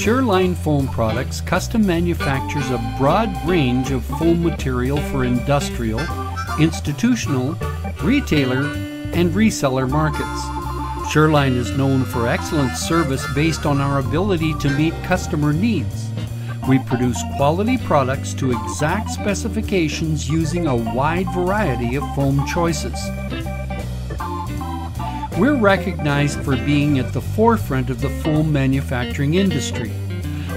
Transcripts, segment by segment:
Sureline Foam Products custom manufactures a broad range of foam material for industrial, institutional, retailer, and reseller markets. Sureline is known for excellent service based on our ability to meet customer needs. We produce quality products to exact specifications using a wide variety of foam choices. We're recognized for being at the forefront of the foam manufacturing industry.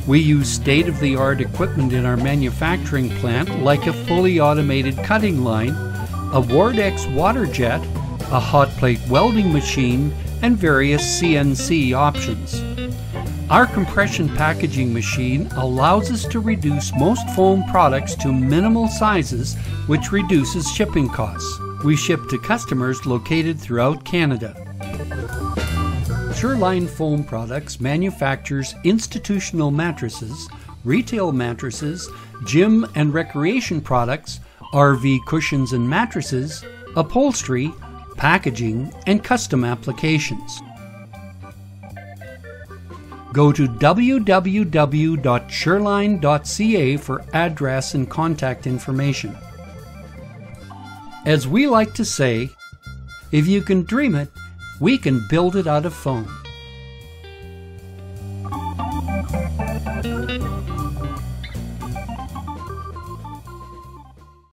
We use state of the art equipment in our manufacturing plant, like a fully automated cutting line, a Ward-X water jet, a hot plate welding machine, and various CNC options. Our compression packaging machine allows us to reduce most foam products to minimal sizes, which reduces shipping costs. We ship to customers located throughout Canada. Sureline Foam Products manufactures institutional mattresses, retail mattresses, gym and recreation products, RV cushions and mattresses, upholstery, packaging, and custom applications. Go to www.sureline.ca for address and contact information. As we like to say, if you can dream it, we can build it out of foam.